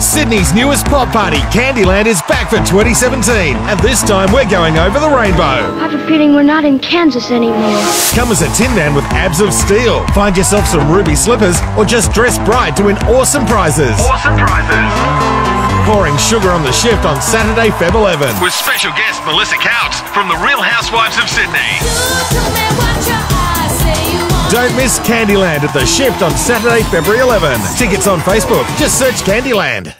Sydney's newest pop party, Candyland, is back for 2017, and this time we're going over the rainbow. I have a feeling we're not in Kansas anymore. Come as a Tin Man with abs of steel. Find yourself some ruby slippers, or just dress bright to win awesome prizes. Awesome prizes. Pouring sugar on the shift on Saturday, Feb 11. With special guest Melissa Tkautz from The Real Housewives of Sydney. Don't miss Candyland at the shift on Saturday, February 11. Tickets on Facebook. Just search Candyland.